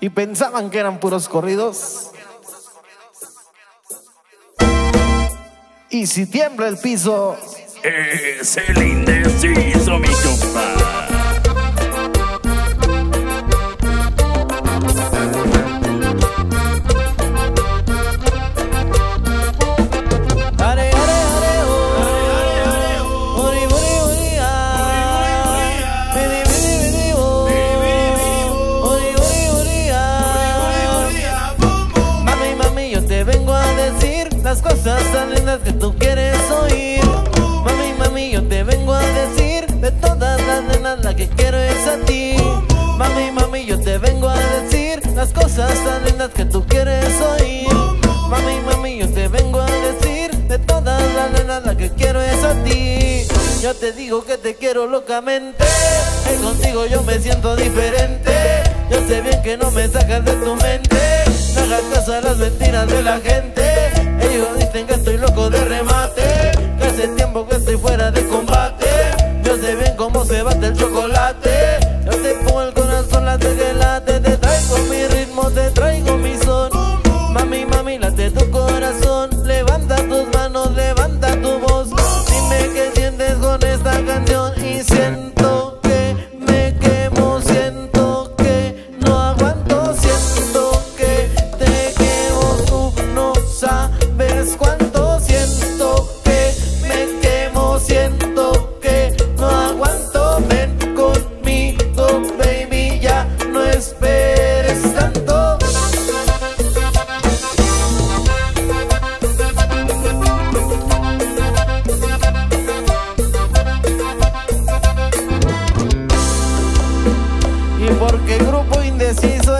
y pensaban que eran puros corridos. Y si tiembla el piso, es el indeciso, mi compa. Que tú quieres oír. Mami, mami, yo te vengo a decir de todas las nenas la que quiero es a ti. Mami, mami, yo te vengo a decir las cosas tan lindas que tú quieres oír. Mami, mami, yo te vengo a decir de todas las nenas la que quiero es a ti. Yo te digo que te quiero locamente, y contigo yo me siento diferente. Yo sé bien que no me sacas de tu mente, no hagas caso a las mentiras de la gente. Ellos dicen que estoy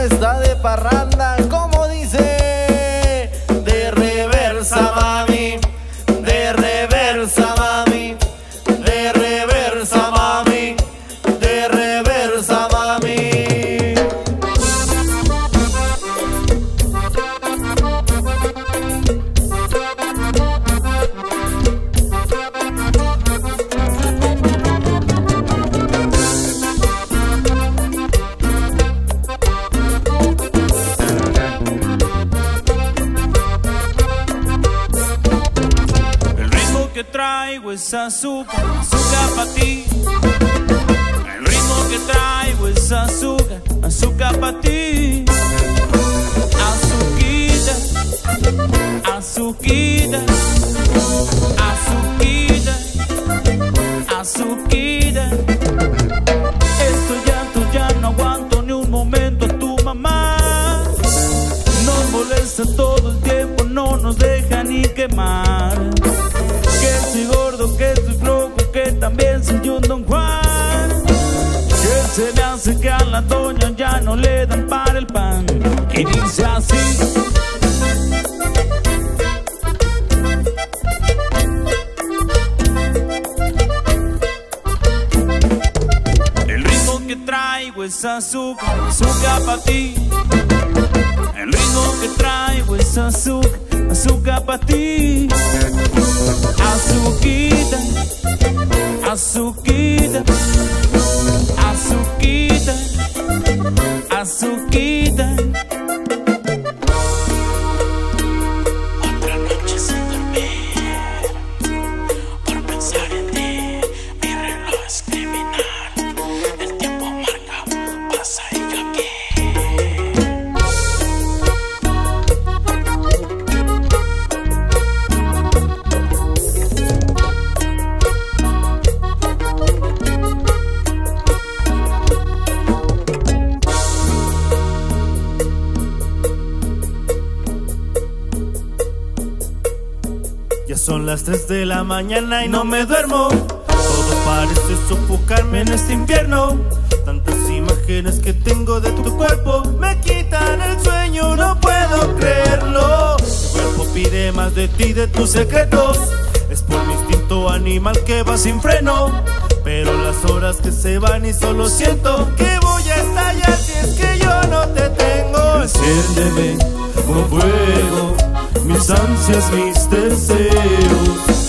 está de parranda. que traigo es azúcar, azúcar para ti. El ritmo que traigo es azúcar, azúcar para ti. Azuquita, azuquita, azuquita, azuquita. Esto llanto ya no aguanto ni un momento a tu mamá. Nos molesta todo el tiempo, no nos deja ni quemar. Que a la doña ya no le dan para el pan. Y dice así. El ritmo que traigo es azúcar, azúcar para ti. El ritmo que traigo es azúcar, azúcar para ti. Azuquita, azuquita. su quita. Mañana y no me duermo. Todo parece sofocarme en este invierno. Tantas imágenes que tengo de tu cuerpo me quitan el sueño, no puedo creerlo. Mi cuerpo pide más de ti, de tus secretos. Es por mi instinto animal que va sin freno. Pero las horas que se van y solo siento que voy a estallar si es que yo dias me esqueceu